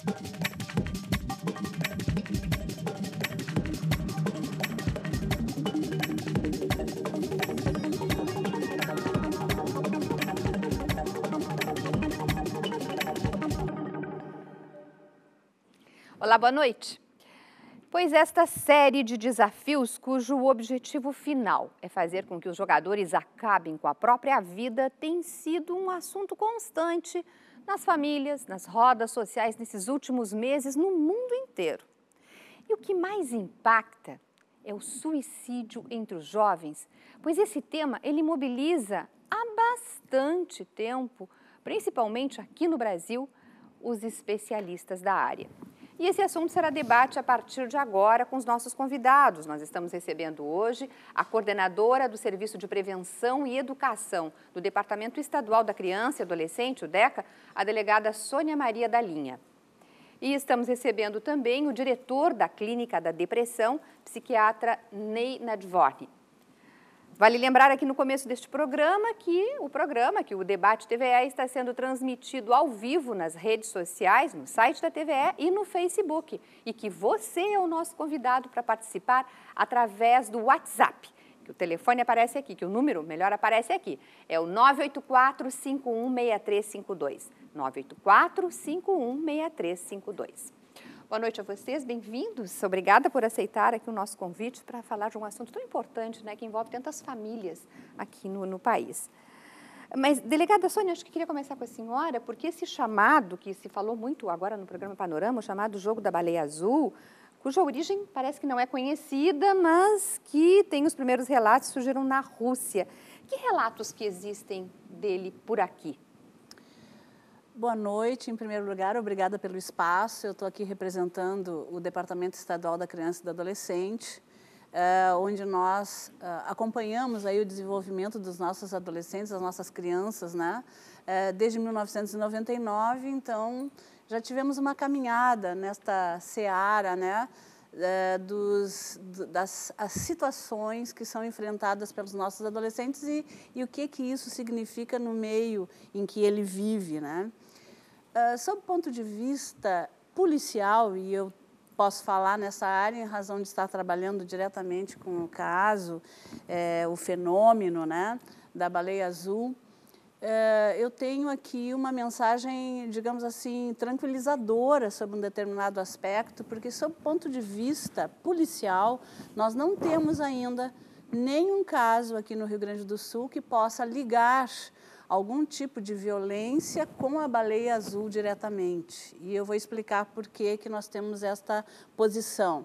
Olá, boa noite. Pois esta série de desafios, cujo objetivo final é fazer com que os jogadores acabem com a própria vida, tem sido um assunto constante nas famílias, nas rodas sociais nesses últimos meses no mundo inteiro. E o que mais impacta é o suicídio entre os jovens, pois esse tema ele mobiliza há bastante tempo, principalmente aqui no Brasil, os especialistas da área. E esse assunto será debate a partir de agora com os nossos convidados. Nós estamos recebendo hoje a coordenadora do Serviço de Prevenção e Educação do Departamento Estadual da Criança e Adolescente, o DECA, a delegada Sônia Maria da Linha. E estamos recebendo também o diretor da Clínica da Depressão, psiquiatra Ney Nadvorny. Vale lembrar aqui no começo deste programa que o programa, que o Debate TVE, está sendo transmitido ao vivo nas redes sociais, no site da TVE e no Facebook. E que você é o nosso convidado para participar através do WhatsApp. Que o telefone aparece aqui, que o número, melhor, aparece aqui. É o 984-516352. 984-516352. Boa noite a vocês, bem-vindos. Obrigada por aceitar aqui o nosso convite para falar de um assunto tão importante, né, que envolve tantas famílias aqui no, no país. Mas, delegada Sônia, acho que queria começar com a senhora, porque esse chamado, que se falou muito agora no programa Panorama, o chamado Jogo da Baleia Azul, cuja origem parece que não é conhecida, mas que tem os primeiros relatos surgiram na Rússia. Que relatos que existem dele por aqui? Boa noite, em primeiro lugar, obrigada pelo espaço. Eu estou aqui representando o Departamento Estadual da Criança e do Adolescente, uh, onde nós uh, acompanhamos aí o desenvolvimento dos nossos adolescentes, das nossas crianças, né? Uh, desde 1999, então já tivemos uma caminhada nesta seara, né? dos, das as situações que são enfrentadas pelos nossos adolescentes e, e o que que isso significa no meio em que ele vive, né? Uh, sob o ponto de vista policial, e eu posso falar nessa área em razão de estar trabalhando diretamente com o caso, é, o fenômeno né, da baleia azul, é, eu tenho aqui uma mensagem, digamos assim, tranquilizadora sobre um determinado aspecto, porque, sob o ponto de vista policial, nós não temos ainda nenhum caso aqui no Rio Grande do Sul que possa ligar algum tipo de violência com a baleia azul diretamente. E eu vou explicar por que, que nós temos esta posição.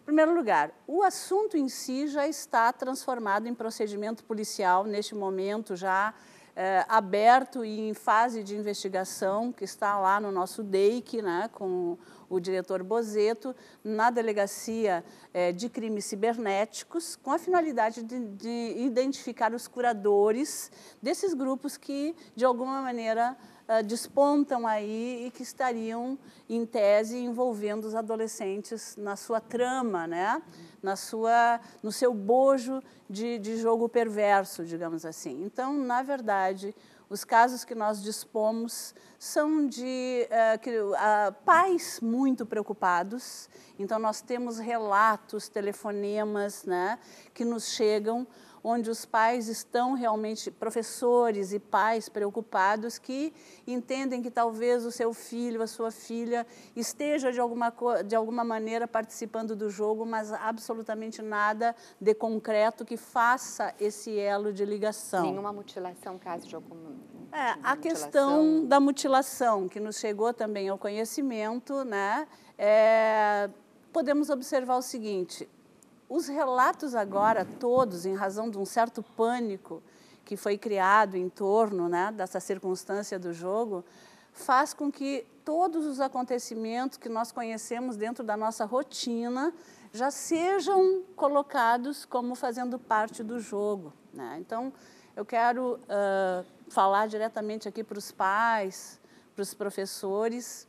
Em primeiro lugar, o assunto em si já está transformado em procedimento policial neste momento, já é, aberto e em fase de investigação, que está lá no nosso DEIC, né, com o diretor Bozeto, na Delegacia é, de Crimes Cibernéticos, com a finalidade de, de, identificar os curadores desses grupos que, de alguma maneira, uh, despontam aí e que estariam, em tese, envolvendo os adolescentes na sua trama, né? na sua, no seu bojo de, de jogo perverso, digamos assim. Então, na verdade, os casos que nós dispomos são de uh, que, uh, pais muito preocupados. Então, nós temos relatos, telefonemas né, que nos chegam onde os pais estão realmente, professores e pais preocupados que entendem que talvez o seu filho, a sua filha esteja de alguma, de alguma maneira participando do jogo, mas absolutamente nada de concreto que faça esse elo de ligação. Nenhuma mutilação, caso de alguma é, a questão da mutilação, que nos chegou também ao conhecimento, né? É, podemos observar o seguinte: os relatos agora todos, em razão de um certo pânico que foi criado em torno né, dessa circunstância do jogo, faz com que todos os acontecimentos que nós conhecemos dentro da nossa rotina já sejam colocados como fazendo parte do jogo. Né? Então, eu quero uh, falar diretamente aqui para os pais, para os professores,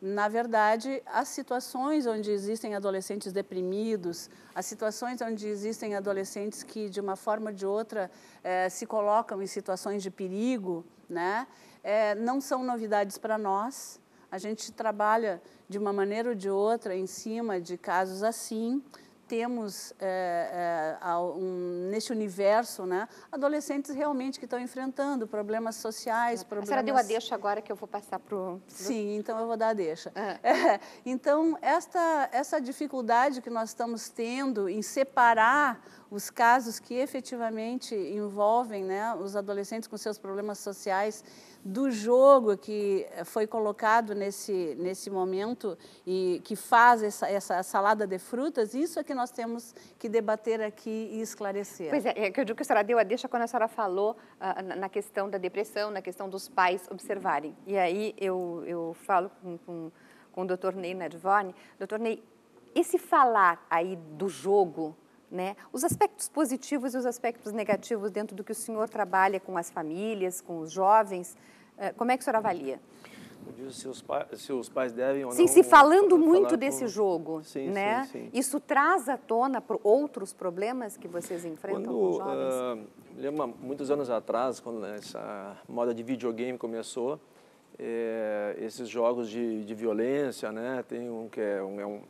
na verdade, as situações onde existem adolescentes deprimidos, as situações onde existem adolescentes que, de uma forma ou de outra, eh, se colocam em situações de perigo, né, eh, não são novidades para nós. a gente trabalha de uma maneira ou de outra em cima de casos assim temos é, é, um, neste universo né, adolescentes realmente que estão enfrentando problemas sociais. Problemas... A senhora deu a deixa agora que eu vou passar para o... Sim, então eu vou dar a deixa. Ah. É, então, esta, essa dificuldade que nós estamos tendo em separar os casos que efetivamente envolvem né, os adolescentes com seus problemas sociais do jogo que foi colocado nesse, nesse momento e que faz essa, essa salada de frutas, isso é que nós temos que debater aqui e esclarecer. Pois é, é que eu digo que a senhora deu a deixa quando a senhora falou uh, na questão da depressão, na questão dos pais observarem. E aí eu, eu falo com, com, com o doutor Ney Nadvone, doutor Ney, esse falar aí do jogo, né? Os aspectos positivos e os aspectos negativos dentro do que o senhor trabalha com as famílias, com os jovens, eh, como é que o senhor avalia? Se os, pais, se os pais devem ou sim, não... Sim, se falando muito desse com... jogo, sim, né? Sim, sim. Isso traz à tona outros problemas que vocês enfrentam quando, com os jovens? Uh, lembro, muitos anos atrás, quando essa moda de videogame começou, é, esses jogos de, de violência, né? Tem um que é um, é um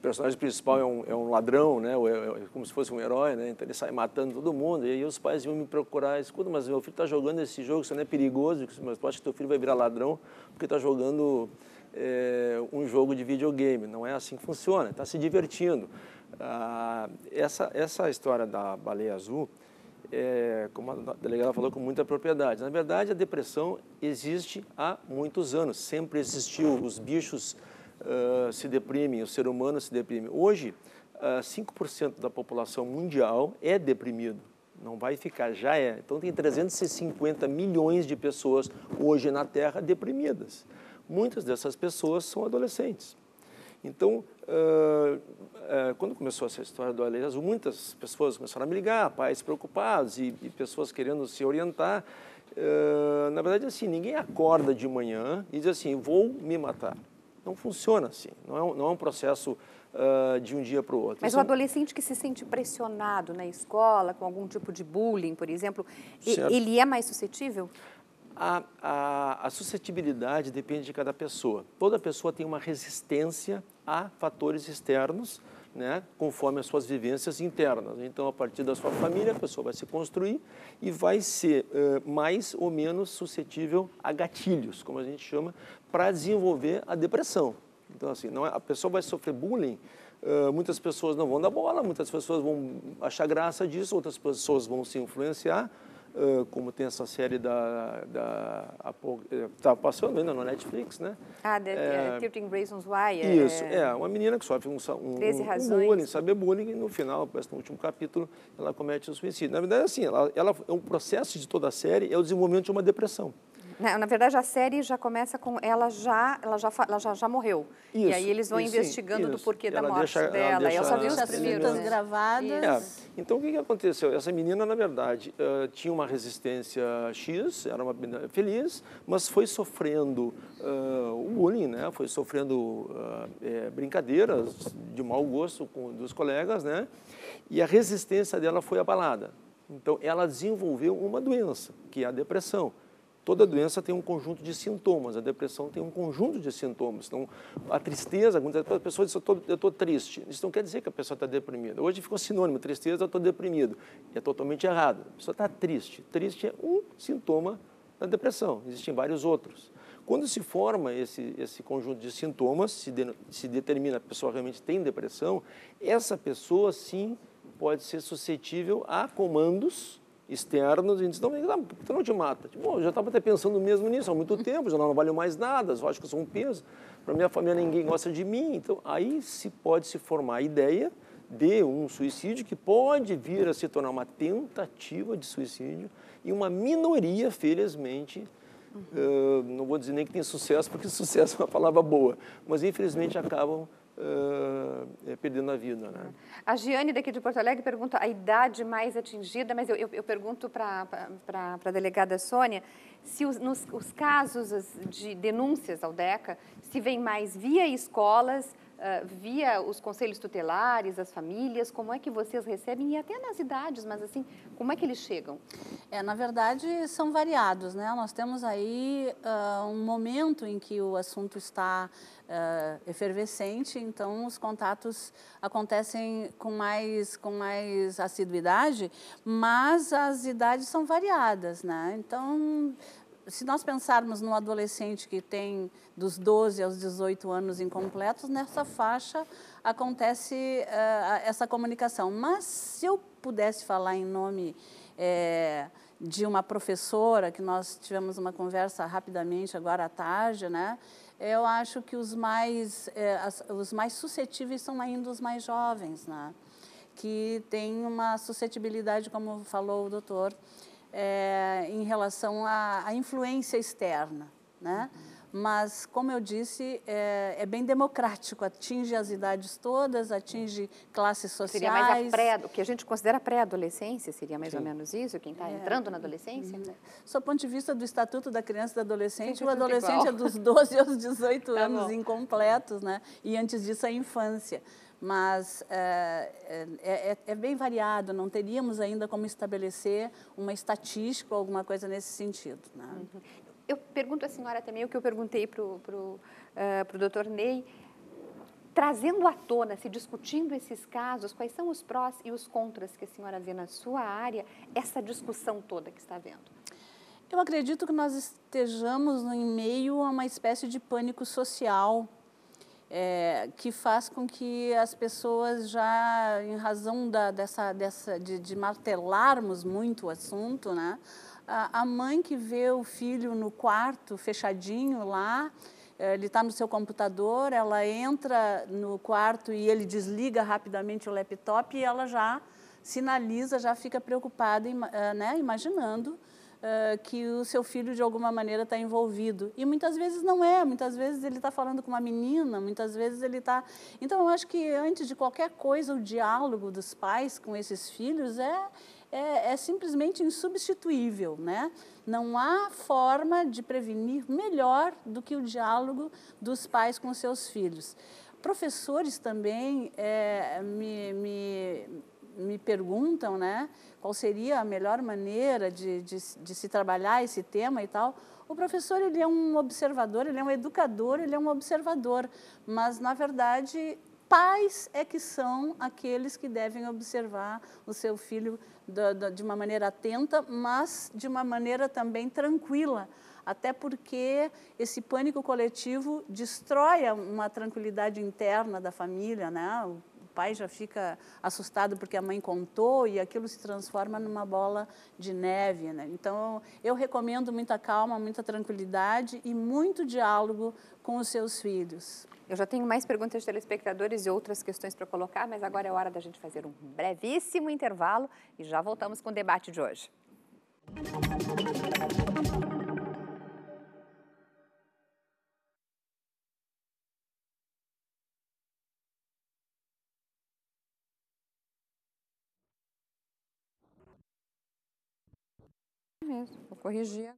o personagem principal é um, é um ladrão, né? É, é como se fosse um herói, né? Então ele sai matando todo mundo. E aí os pais iam me procurar, escuta, mas meu filho está jogando esse jogo, isso não é perigoso, mas tu acha que teu filho vai virar ladrão porque está jogando é, um jogo de videogame. Não é assim que funciona, está se divertindo. Ah, essa, essa história da baleia azul, é, como a delegada falou com muita propriedade, na verdade a depressão existe há muitos anos, sempre existiu. Os bichos se deprimem, o ser humano se deprime. Hoje, uh, 5% da população mundial é deprimido. Não vai ficar, já é. Então, tem 350 milhões de pessoas hoje na Terra deprimidas. Muitas dessas pessoas são adolescentes. Então, uh, uh, quando começou essa história do Azul, muitas pessoas começaram a me ligar, pais preocupados e, e pessoas querendo se orientar. Uh, na verdade, assim, ninguém acorda de manhã e diz assim, vou me matar. Não funciona assim, não é um, não é um processo uh, de um dia para o outro. Mas o adolescente que se sente pressionado na escola, com algum tipo de bullying, por exemplo, certo. ele é mais suscetível? A, a, a, suscetibilidade depende de cada pessoa. Toda pessoa tem uma resistência a fatores externos né, conforme as suas vivências internas. Então, a partir da sua família, a pessoa vai se construir e vai ser uh, mais ou menos suscetível a gatilhos, como a gente chama, para desenvolver a depressão. Então, assim, não é, a pessoa vai sofrer bullying, uh, muitas pessoas não vão dar bola, muitas pessoas vão achar graça disso, outras pessoas vão se influenciar, Uh, como tem essa série da está eh, passando ainda no Netflix, né? Ah, the, é, 13 Reasons Why. É, isso, é uma menina que sofre um, um, um, bullying, sabe bullying e no final, parece no último capítulo, ela comete o suicídio. Na verdade, assim, ela, ela, o processo de toda a série é o desenvolvimento de uma depressão. Na, na, verdade, a série já começa com ela já, ela já, ela já, já morreu. Isso, e aí eles vão isso, investigando isso. do porquê ela da morte deixa, dela. Eu só vi os primeiros né? gravadas. É. Então, o que, que aconteceu? Essa menina, na verdade, uh, tinha uma resistência X, era uma menina feliz, mas foi sofrendo uh, o bullying, né? Foi sofrendo uh, é, brincadeiras de mau gosto com, dos colegas, né? E a resistência dela foi abalada. Então, ela desenvolveu uma doença, que é a depressão. Toda doença tem um conjunto de sintomas, a depressão tem um conjunto de sintomas. Então, a tristeza, muitas pessoas dizem, eu estou triste. Isso não quer dizer que a pessoa está deprimida. Hoje ficou sinônimo, tristeza, eu estou deprimido. E é totalmente errado. A pessoa está triste. Triste é um sintoma da depressão, existem vários outros. Quando se forma esse, esse conjunto de sintomas, se, de, se determina a pessoa realmente tem depressão, essa pessoa sim pode ser suscetível a comandos externos, gente diz, não, não, você não te mata. Tipo, eu já estava até pensando mesmo nisso há muito tempo, já não, valho mais nada, eu acho que eu sou um peso. Para minha família ninguém gosta de mim. Então, aí se pode se formar a ideia de um suicídio que pode vir a se tornar uma tentativa de suicídio e uma minoria, felizmente, uhum. uh, não vou dizer nem que tem sucesso, porque sucesso é uma palavra boa, mas infelizmente acabam uh, perdendo a vida. Né? A Giane, daqui de Porto Alegre, pergunta a idade mais atingida, mas eu, eu, eu pergunto para a delegada Sônia se os, nos, os casos de denúncias ao DECA se vem mais via escolas, uh, via os conselhos tutelares, as famílias? Como é que vocês recebem? E até nas idades, mas assim, como é que eles chegam? É, na verdade, são variados, né? Nós temos aí uh, um momento em que o assunto está uh, efervescente, então os contatos acontecem com mais, com mais assiduidade, mas as idades são variadas, né? Então, se nós pensarmos no adolescente que tem dos 12 aos 18 anos incompletos, nessa faixa acontece uh, essa comunicação. Mas se eu pudesse falar em nome é, de uma professora, que nós tivemos uma conversa rapidamente agora à tarde, né? eu acho que os mais, é, as, os mais suscetíveis são ainda os mais jovens, né? que têm uma suscetibilidade, como falou o doutor, é, em relação à, à, influência externa. Né? Uhum. Mas, como eu disse, é, é, bem democrático, atinge as idades todas, atinge classes sociais. Seria mais a pré, o que a gente considera pré-adolescência, seria mais Sim. ou menos isso, quem está é. entrando na adolescência? Uhum. Do ponto de vista do Estatuto da Criança e do Adolescente, Sim, o adolescente é dos 12 aos 18 tá anos bom. incompletos, né? e antes disso a infância mas é, é, é, bem variado, não teríamos ainda como estabelecer uma estatística ou alguma coisa nesse sentido. Né? Uhum. Eu pergunto à senhora também o que eu perguntei para o uh, doutor Ney, trazendo à tona, se discutindo esses casos, quais são os prós e os contras que a senhora vê na sua área, essa discussão toda que está vendo? Eu acredito que nós estejamos em meio a uma espécie de pânico social é, que faz com que as pessoas já, em razão da, dessa, dessa de, de, martelarmos muito o assunto, né? A, a, mãe que vê o filho no quarto fechadinho lá, é, ele está no seu computador, ela entra no quarto e ele desliga rapidamente o laptop e ela já sinaliza, já fica preocupada, é, né, imaginando uh, que o seu filho de alguma maneira está envolvido. E muitas vezes não é, muitas vezes ele está falando com uma menina, muitas vezes ele está. Então eu acho que antes de qualquer coisa, o diálogo dos pais com esses filhos é, é, é simplesmente insubstituível. Né? Não há forma de prevenir melhor do que o diálogo dos pais com seus filhos. Professores também é, me, me, me perguntam, né? qual seria a melhor maneira de, de, de, se trabalhar esse tema e tal. O professor ele é um observador, ele é um educador, ele é um observador, mas na verdade pais é que são aqueles que devem observar o seu filho de uma maneira atenta, mas de uma maneira também tranquila, até porque esse pânico coletivo destrói uma tranquilidade interna da família, né? Pai já fica assustado porque a mãe contou e aquilo se transforma numa bola de neve. Né? Então, eu recomendo muita calma, muita tranquilidade e muito diálogo com os seus filhos. Eu já tenho mais perguntas de telespectadores e outras questões para colocar, mas agora é hora da gente fazer um brevíssimo intervalo e já voltamos com o debate de hoje. Mesmo, vou corrigir.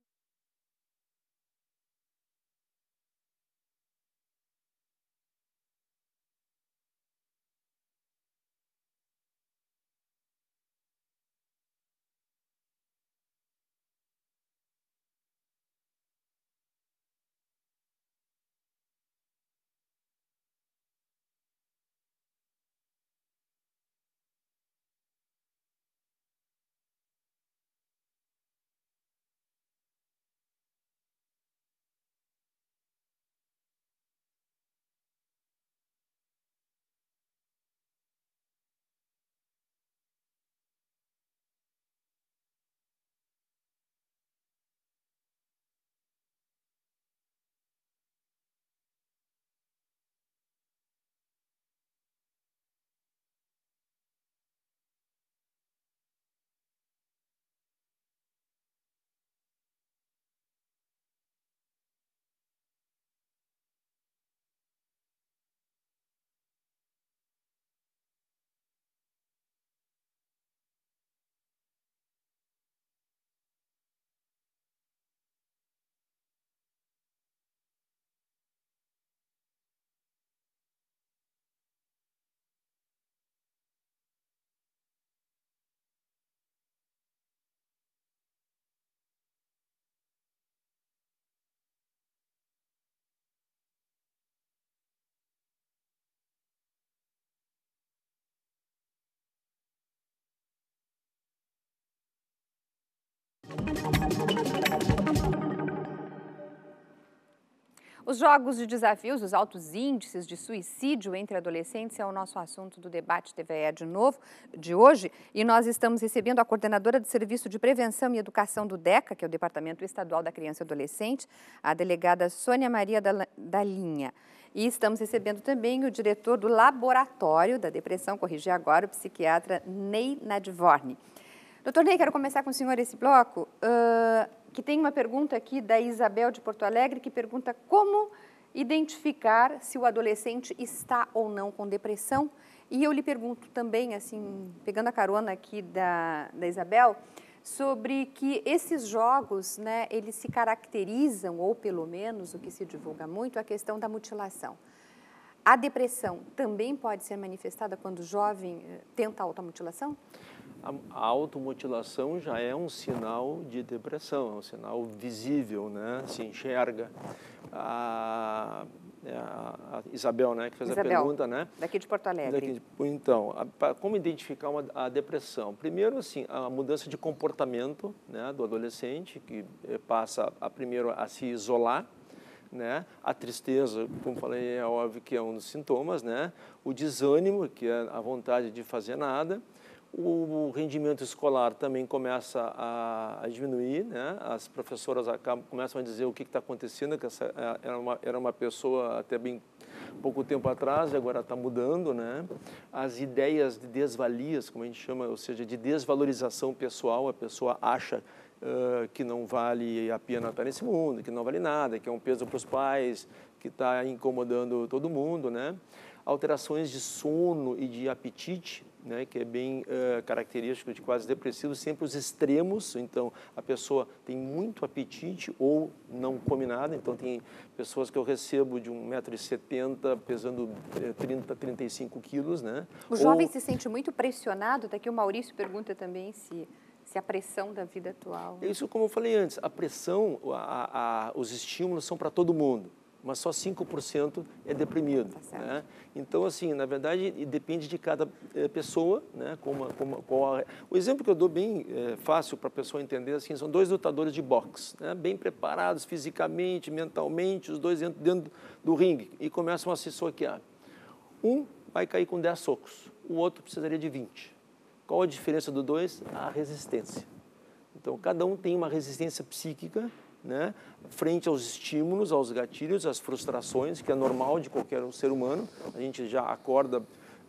Os jogos de desafios, os altos índices de suicídio entre adolescentes é o nosso assunto do debate TVE de novo, de hoje, e nós estamos recebendo a coordenadora do Serviço de Prevenção e Educação do DECA, que é o Departamento Estadual da Criança e Adolescente, a delegada Sônia Maria da, Linha. E estamos recebendo também o diretor do Laboratório da Depressão, corrigir agora, o psiquiatra Ney Nadvorny. Doutor Ney, quero começar com o senhor esse bloco. Uh, que tem uma pergunta aqui da Isabel de Porto Alegre, que pergunta como identificar se o adolescente está ou não com depressão. E eu lhe pergunto também, assim, pegando a carona aqui da, da Isabel, sobre que esses jogos, né, eles se caracterizam, ou pelo menos o que se divulga muito, a questão da mutilação. A depressão também pode ser manifestada quando o jovem eh, tenta automutilação? A automutilação já é um sinal de depressão, é um sinal visível, né? Se enxerga. A, é a Isabel, né, que fez Isabel, a pergunta, né? Daqui de Porto Alegre. Daqui, então, a, como identificar uma, a depressão? Primeiro, assim, a mudança de comportamento, né, do adolescente que eh, passa a primeiro a se isolar, né? A tristeza, como falei, é óbvio que é um dos sintomas, né? O desânimo, que é a vontade de fazer nada o rendimento escolar também começa a, a diminuir, né? as professoras acabam, começam a dizer o que está acontecendo, que essa é, era uma, era uma pessoa até bem pouco tempo atrás e agora está mudando. Né? As ideias de desvalias, como a gente chama, ou seja, de desvalorização pessoal, a pessoa acha uh, que não vale a pena estar nesse mundo, que não vale nada, que é um peso para os pais, que está incomodando todo mundo. Né? Alterações de sono e de apetite, né, que é bem uh, característico de quadros depressivos, sempre os extremos, então a pessoa tem muito apetite ou não come nada, então tem pessoas que eu recebo de 1,70m pesando 30, 35 quilos, né? O jovem ou... se sente muito pressionado, daqui o Maurício pergunta também se se a pressão da vida atual. Isso como eu falei antes, a pressão, a, a, os estímulos são para todo mundo mas só 5% é deprimido. Tá né? Então, assim, na verdade, depende de cada é, pessoa. Né? Como, como, qual a... O exemplo que eu dou bem é, fácil para a pessoa entender assim, são dois lutadores de boxe, né? bem preparados fisicamente, mentalmente, os dois entram dentro do ringue e começam a se soquear. Um vai cair com 10 socos, o outro precisaria de 20. Qual a diferença dos dois? A resistência. Então, cada um tem uma resistência psíquica né, frente aos estímulos, aos gatilhos, às frustrações, que é normal de qualquer ser humano. A gente já acorda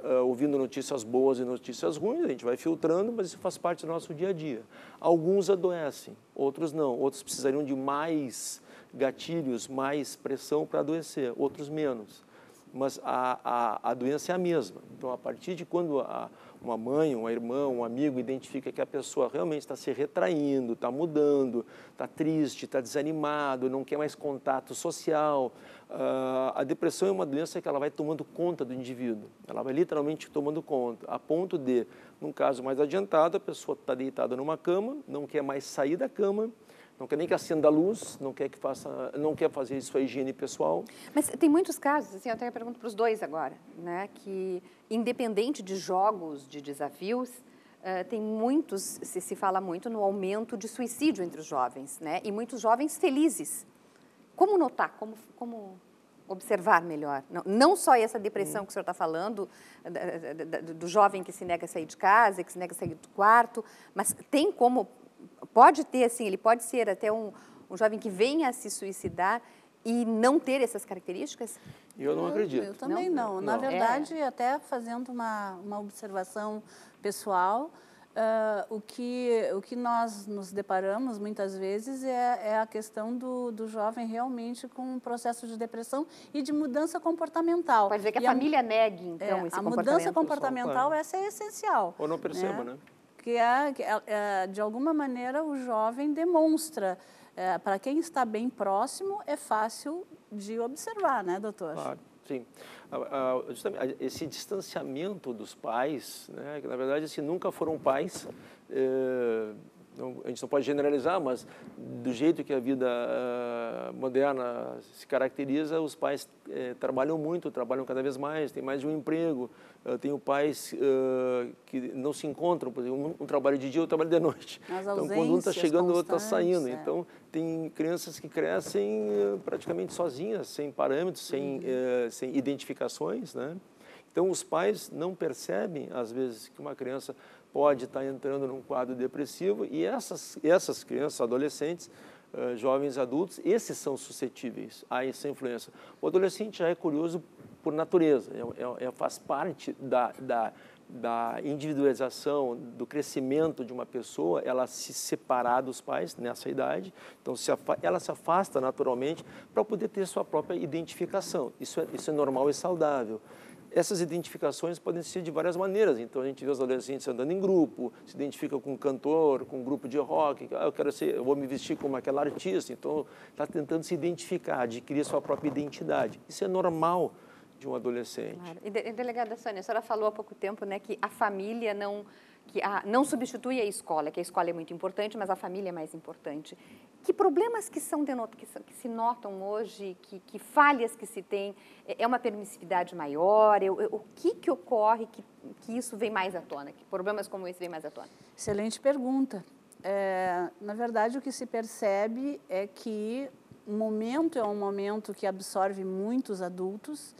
uh, ouvindo notícias boas e notícias ruins, a gente vai filtrando, mas isso faz parte do nosso dia a dia. Alguns adoecem, outros não. Outros precisariam de mais gatilhos, mais pressão para adoecer, outros menos. Mas a, a, a doença é a mesma. Então, a partir de quando a, uma mãe, uma irmã, um amigo identifica que a pessoa realmente está se retraindo, está mudando, está triste, está desanimado, não quer mais contato social, uh, a depressão é uma doença que ela vai tomando conta do indivíduo. Ela vai literalmente tomando conta, a ponto de, num caso mais adiantado, a pessoa está deitada numa cama, não quer mais sair da cama, não quer nem que acenda a luz, não quer que faça, não quer fazer sua higiene pessoal. Mas tem muitos casos, assim, eu até pergunto para os dois agora, né, que independente de jogos, de desafios, uh, tem muitos, se, se fala muito no aumento de suicídio entre os jovens, né, e muitos jovens felizes. Como notar, como, como observar melhor? Não, não só essa depressão hum. que o senhor está falando, do jovem que se nega a sair de casa, que se nega a sair do quarto, mas tem como pode ter, assim, ele pode ser até um, um jovem que venha a se suicidar e não ter essas características? Eu não acredito. Eu também não. não. Na verdade, é. até fazendo uma, uma observação pessoal, uh, o, que, o que nós nos deparamos muitas vezes é, é a questão do, do jovem realmente com um processo de depressão e de mudança comportamental. Pode ver que a e família a, negue, então, é, esse a comportamento. A mudança comportamental, essa é essencial. Ou não perceba, né? né? Que é, é, de alguma maneira o jovem demonstra. É, para quem está bem próximo, é fácil de observar, né, doutor? Claro, sim. Esse distanciamento dos pais, né, que na verdade, se nunca foram pais, é, não, a gente não pode generalizar, mas do jeito que a vida uh, moderna se caracteriza, os pais trabalham muito, trabalham cada vez mais, têm mais de um emprego. Eu tenho pais uh, que não se encontram, por exemplo, um, um trabalho de dia, outro trabalho de noite. As então, quando um está chegando, o outro está saindo. É. Então, tem crianças que crescem praticamente sozinhas, sem parâmetros, sem, uhum. sem identificações, né? Então, os pais não percebem, às vezes, que uma criança pode estar entrando num quadro depressivo e essas, essas crianças, adolescentes, uh, jovens adultos, esses são suscetíveis a essa influência. O adolescente já é curioso por natureza, é, é, é, faz parte da, da, da individualização, do crescimento de uma pessoa, ela se separar dos pais nessa idade, então se ela se afasta naturalmente para poder ter sua própria identificação. Isso é, isso é normal e saudável. Essas identificações podem ser de várias maneiras. Então a gente vê os adolescentes andando em grupo, se identifica com um cantor, com um grupo de rock. Ah, eu quero ser, eu vou me vestir como aquela artista. Então está tentando se identificar, adquirir sua própria identidade. Isso é normal de um adolescente. Claro. E, delegada Sônia, a senhora falou há pouco tempo, né, que a família não que a, não substitui a escola, que a escola é muito importante, mas a família é mais importante. Que problemas que, são, que, são, que se notam hoje, que, que, falhas que se tem, é, é uma permissividade maior? É, o que, que ocorre que, que isso vem mais à tona? Que problemas como esse vem mais à tona? Excelente pergunta. É, na verdade, o que se percebe é que o momento é um momento que absorve muitos adultos.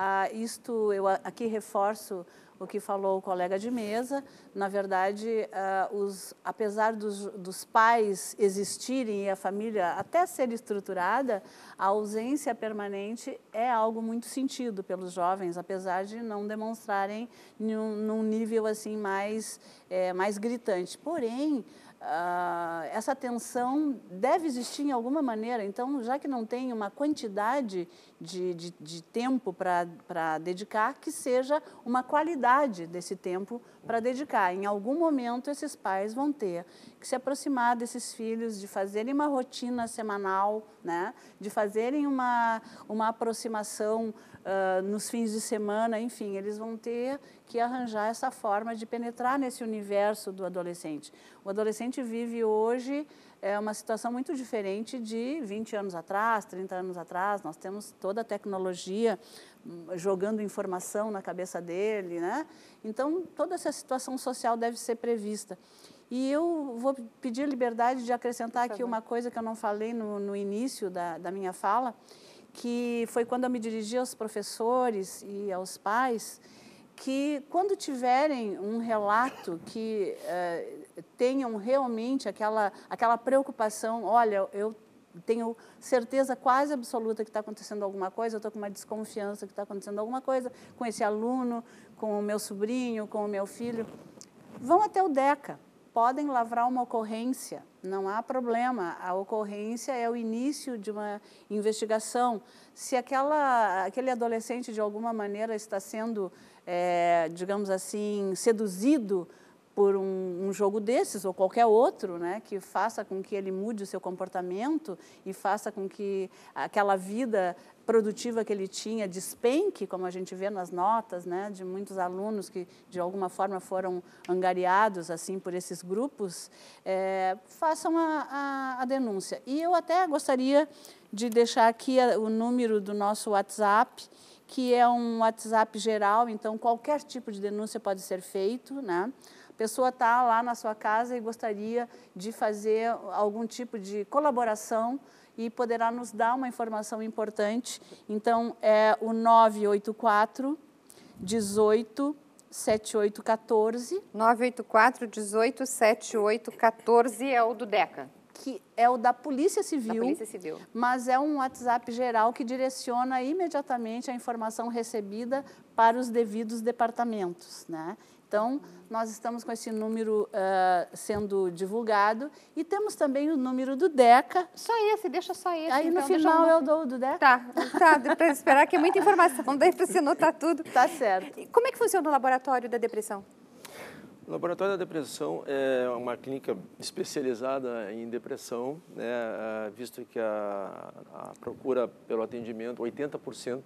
Ah, isto eu aqui reforço o que falou o colega de mesa. Na verdade, uh, os, apesar dos, dos, pais existirem e a família até ser estruturada, a ausência permanente é algo muito sentido pelos jovens, apesar de não demonstrarem num, num nível assim mais, é, mais gritante. Porém, Uh, essa tensão deve existir em alguma maneira. Então, já que não tem uma quantidade de, de, de tempo para dedicar, que seja uma qualidade desse tempo para dedicar. Em algum momento, esses pais vão ter se aproximar desses filhos, de fazerem uma rotina semanal, né? de fazerem uma, uma aproximação uh, nos fins de semana, enfim, eles vão ter que arranjar essa forma de penetrar nesse universo do adolescente. O adolescente vive hoje é uma situação muito diferente de 20 anos atrás, 30 anos atrás. Nós temos toda a tecnologia hum, jogando informação na cabeça dele, né? Então, toda essa situação social deve ser prevista. E eu vou pedir liberdade de acrescentar aqui uma coisa que eu não falei no, no início da, da minha fala, que foi quando eu me dirigi aos professores e aos pais, que quando tiverem um relato que uh, tenham realmente aquela, aquela preocupação, olha, eu tenho certeza quase absoluta que está acontecendo alguma coisa, eu estou com uma desconfiança que está acontecendo alguma coisa com esse aluno, com o meu sobrinho, com o meu filho, vão até o DECA podem lavrar uma ocorrência, não há problema. A ocorrência é o início de uma investigação. Se aquela, aquele adolescente, de alguma maneira, está sendo, é, digamos assim, seduzido por um, um, jogo desses ou qualquer outro, né, que faça com que ele mude o seu comportamento e faça com que aquela vida produtiva que ele tinha despenque, como a gente vê nas notas, né, de muitos alunos que de alguma forma foram angariados assim por esses grupos, é, façam a, a, a, denúncia. E eu até gostaria de deixar aqui o número do nosso WhatsApp, que é um WhatsApp geral, então qualquer tipo de denúncia pode ser feito, né? Pessoa está lá na sua casa e gostaria de fazer algum tipo de colaboração e poderá nos dar uma informação importante. Então, é o 984 18 7814. 984 18 7814 é o do DECA. Que é o da Polícia Civil. Da Polícia Civil. Mas é um WhatsApp geral que direciona imediatamente a informação recebida para os devidos departamentos. Né? Então, nós estamos com esse número uh, sendo divulgado e temos também o número do DECA. Só esse, deixa só esse. Aí então, no final eu dou do DECA. Tá, tá, para esperar que é muita informação, daí para você anotar tudo. Tá certo. E como é que funciona o laboratório da depressão? O Laboratório da Depressão é uma clínica especializada em depressão, né, visto que a, a procura pelo atendimento, 80%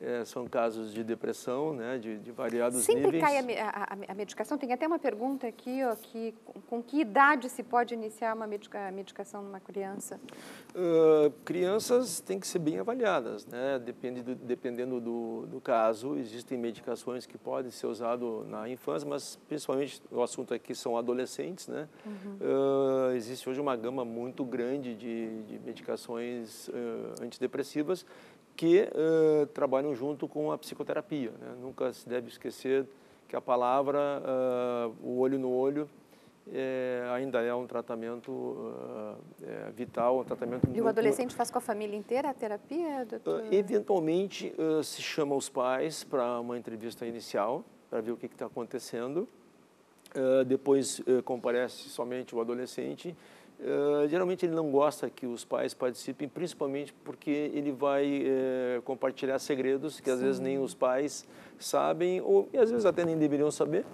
é, são casos de depressão, né, de, de variados Sempre níveis. Sempre cai a, a, a, medicação. Tem até uma pergunta aqui, ó, que, com que idade se pode iniciar uma medica, medicação numa criança? Uh, crianças têm que ser bem avaliadas, né? Depende do, dependendo do, do, caso. Existem medicações que podem ser usadas na infância, mas principalmente o assunto aqui são adolescentes, né? Uhum. Uh, existe hoje uma gama muito grande de, de medicações uh, antidepressivas que uh, trabalham junto com a psicoterapia. Né? Nunca se deve esquecer que a palavra, uh, o olho no olho, é, ainda é um tratamento uh, é, vital, um tratamento... E o adolescente faz com a família inteira a terapia, doutor? eventualmente, se chama os pais para uma entrevista inicial, para ver o que está acontecendo. depois comparece somente o adolescente Uh, geralmente ele não gosta que os pais participem, principalmente porque ele vai uh, compartilhar segredos que Sim. às vezes nem os pais sabem, ou às vezes até nem deveriam saber,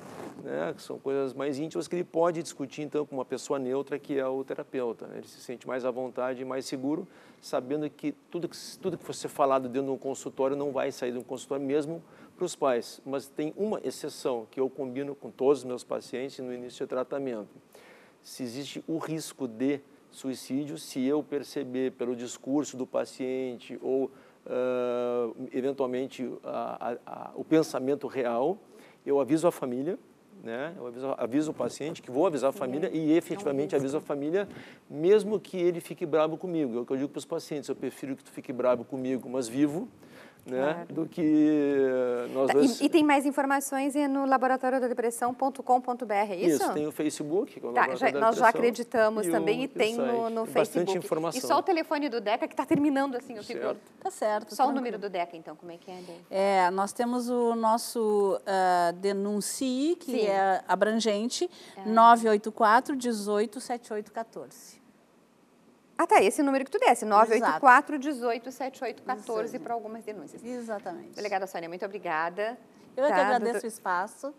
né? que são coisas mais íntimas que ele pode discutir então com uma pessoa neutra que é o terapeuta. Né? Ele se sente mais à vontade e mais seguro, sabendo que tudo que, tudo que falado dentro de um consultório não vai sair de um consultório mesmo para os pais. Mas tem uma exceção que eu combino com todos os meus pacientes no início de tratamento se existe o risco de suicídio, se eu perceber pelo discurso do paciente ou uh, eventualmente a, a, a, o pensamento real, eu aviso a família, né? Eu aviso, aviso, o paciente que vou avisar a família e efetivamente aviso a família, mesmo que ele fique bravo comigo. É o que eu digo para os pacientes, eu prefiro que tu fique bravo comigo, mas vivo, né, claro. do que nós tá, dois... E, e, tem mais informações no laboratoriodadepressão.com.br, é isso? Isso, tem o Facebook, que é o tá, já, Nós já acreditamos e também e tem no, no Facebook. Bastante informação. E só o telefone do DECA que está terminando assim, eu fico... Tá certo. Só tranquilo. o número do DECA, então, como é que é? É, nós temos o nosso uh, Denuncie, que Sim. é abrangente, é. 984 18 7814. Ah, tá. Esse número que tu desse, 984 18 7814 para algumas denúncias. Exatamente. Delegada Sônia, muito obrigada. Eu tá, que agradeço doutor... o espaço.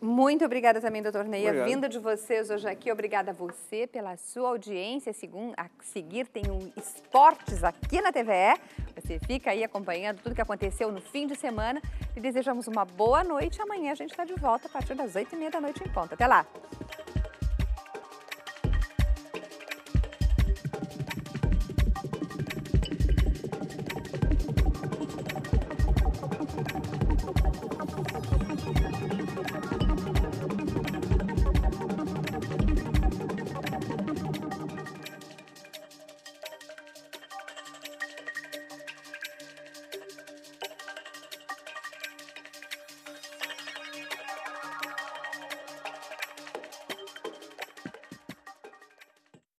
Muito obrigada também, doutor Ney. A vinda de vocês hoje aqui. Obrigada a você pela sua audiência. A seguir tem um Esportes aqui na TVE. Você fica aí acompanhando tudo que aconteceu no fim de semana. E desejamos uma boa noite. Amanhã a gente está de volta a partir das oito e meia da noite em ponto. Até lá!